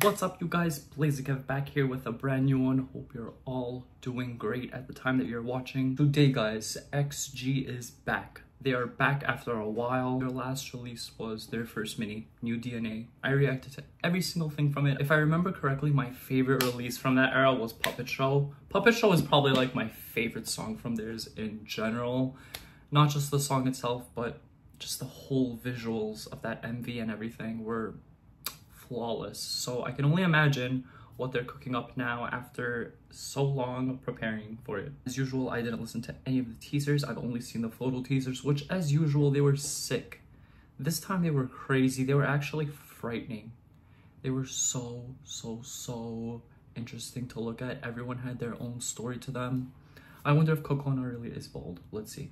What's up you guys, Blazikev back here with a brand new one. Hope you're all doing great at the time that you're watching. Today guys, XG is back. They are back after a while. Their last release was their first mini, New DNA. I reacted to every single thing from it. If I remember correctly, my favorite release from that era was Puppet Show. Puppet Show is probably like my favorite song from theirs in general. Not just the song itself, but just the whole visuals of that MV and everything were flawless. So I can only imagine what they're cooking up now after so long preparing for it. As usual, I didn't listen to any of the teasers. I've only seen the photo teasers, which as usual, they were sick. This time they were crazy. They were actually frightening. They were so, so, so interesting to look at. Everyone had their own story to them. I wonder if Cocona really is bold. Let's see.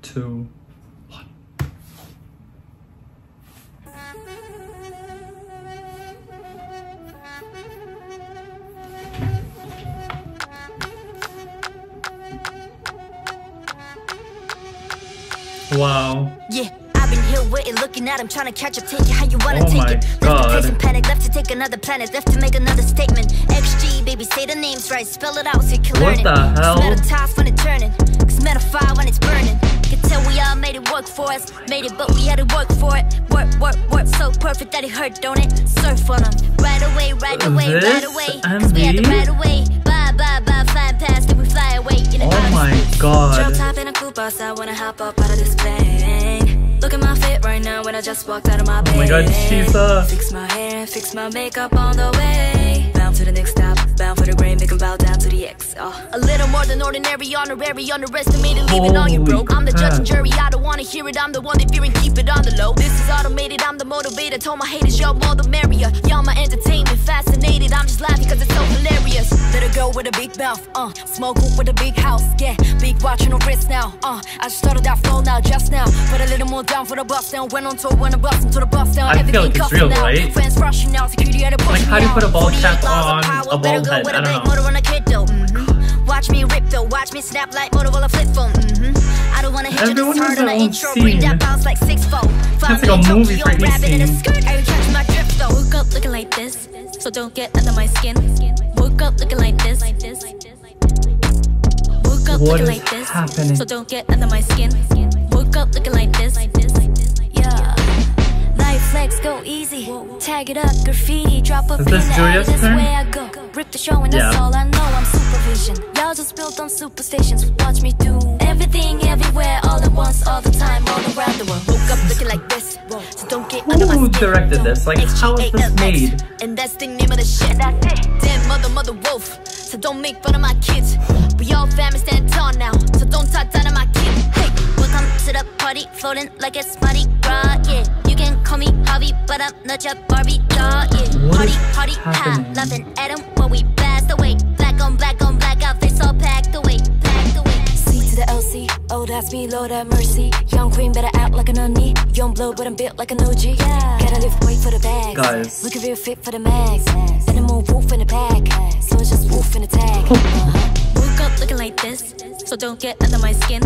Two, Wow. Yeah, I've been here waiting, looking at him, trying to catch up, take it how you wanna Oh take my it. Left God. to panic, left to take another planet, left to make another statement. XG, baby, say the names right, spell it out so you can What learn it. the hell? Metal ties when it's turning, cause metal fire when it's burning. Can tell we all made it work for us, made it, but we had to work for it. Work, work, work, so perfect that it hurt, don't it? Surf on them, right away, right away, right away. Cause we had to away. Bye, bye, bye, flying past we fly away in the Oh my god. Drop top in a coupe I hop up out of this I just walked out of my bed. Oh my god, she's uh Fix my hair, and fix my makeup on the way. Bound to the next stop, bound for the grain, make 'em bow down to the X. Oh. A little more than ordinary, honorary, underestimated, leaving on you broke. I'm the judge and jury, I don't wanna hear it. I'm the one that fear and keep it on the low. This is automated, I'm the motivator. Told my haters, y'all more the merrier. Y'all my entertainment, with a big mouth, uh, small group with a big house, yeah. Big watch on the wrist now, uh. I just started that flow now, just now. Put a little more down for the bus down. Went on tour when I bust into the bus down. I feel like it's real, now. right? Friends rushing now, security at the Like, how do you put a bald cap on a go head? with I a don't know. motor on a kid though. Watch me rip though, watch me snap like Motorola flip phone. mhm. I don't wanna hit Everyone you this hard on own intro, scene. bring that bounce like six fold. It's like a movie for rabbit in a skirt, every catch my drift though. Woke up looking like this, so don't get under my skin. Woke up looking like this. Woke up What looking is like this, happening? so don't get under my skin. Woke up looking like this. Tag it up, graffiti, drop a Is this out, Juria's that's turn? where I go. Rip the show and that's Yeah. all I know. I'm supervision. Y'all just built on superstitions. Watch me do everything, everywhere, all at once, all the time, all around the world. Woke up looking like this, so don't get under my Who skin. directed this? Like, how is this made? And that's the name of the shit. That's it. Damn mother, mother wolf. So don't make fun of my kids. We all family stand tall now. So don't talk down to my kid. Hey, welcome to the party, floating like it's Mardi Gras. Yeah, you can call me Harvey, but I'm not your Barbie doll. Yeah, What party, party, ha. happening? Laughing at 'em when we blast away. Black on black on black outfits all packed away, packed away. C to the LC, oh that's me, Lord have mercy. Young queen better act like an onion. Young blood, but I'm built like an OG. Gotta lift weight for the bags. Guys. Looking real fit for the mags. Animal wolf in the pack, so it's just wolf in the tag. Woke up looking like this, so don't get under my skin.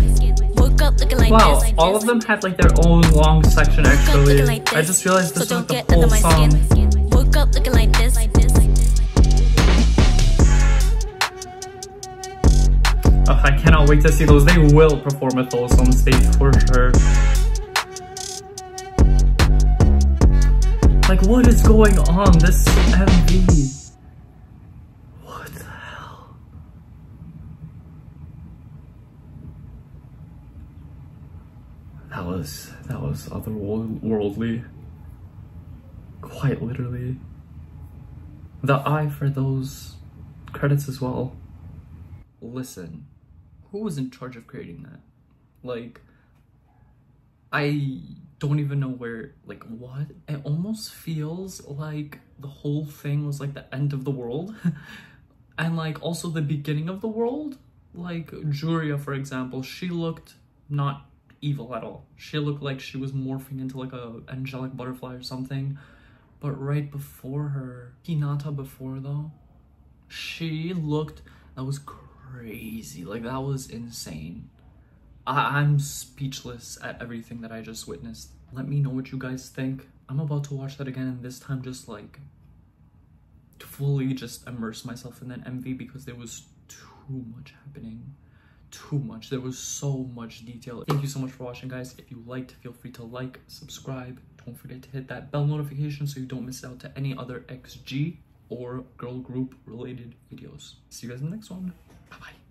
Woke up looking like Wow, all of them had like their own long section actually. I just realized so this was don't the whole song. Woke up looking like this. I cannot wait to see those. They will perform with those on stage for sure. Like, what is going on? This MV. What the hell? That was that was otherworldly. Quite literally. The eye for those credits as well. Listen, who was in charge of creating that? Like, I don't even know where, like, what? It almost feels like the whole thing was like the end of the world. and, like, also the beginning of the world. Like, Juria, for example, she looked not evil at all. She looked like she was morphing into, like, a angelic butterfly or something. But right before her, Hinata before, though, she looked, that was crazy. Like, that was insane. I- I'm speechless at everything that I just witnessed. Let me know what you guys think. I'm about to watch that again and this time just like to fully just immerse myself in that MV because there was too much happening too much. There was so much detail. Thank you so much for watching, guys. If you liked, feel free to like, subscribe. Don't forget to hit that bell notification so you don't miss out to any other XG or girl group related videos. See you guys in the next one. Bye-bye.